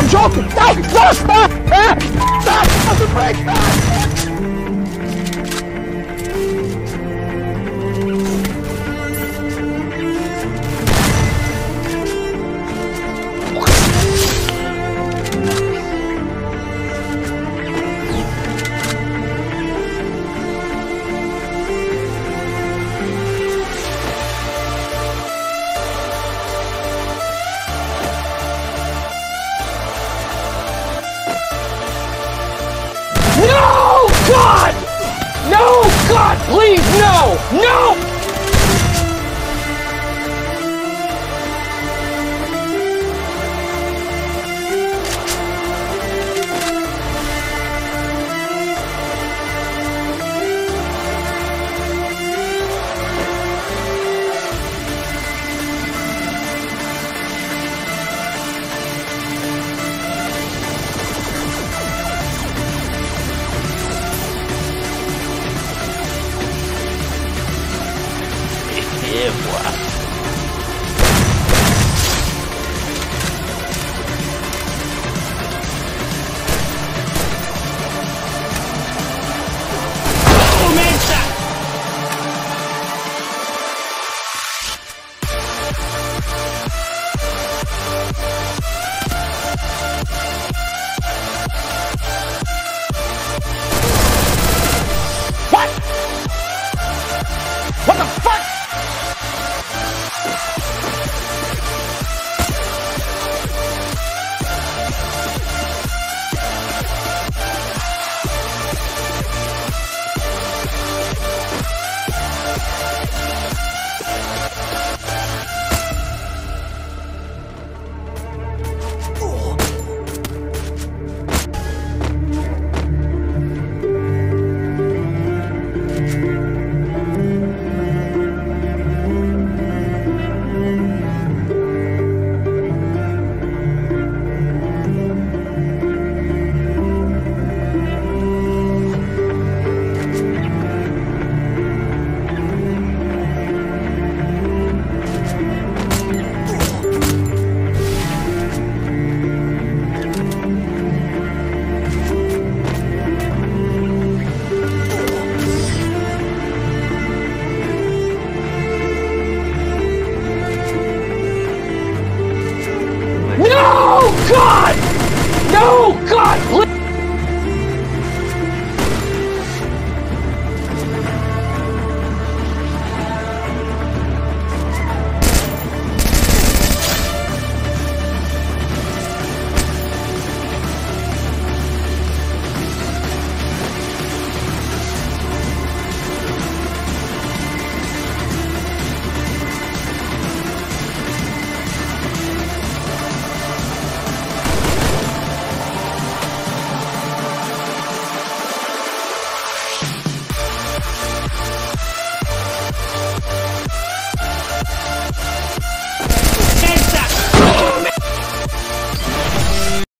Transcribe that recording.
I'm joking! No! No! Stop! Stop! Stop the brake! Stop! God! No! God! Please, no! No! Yeah. voilà. ハハハハ!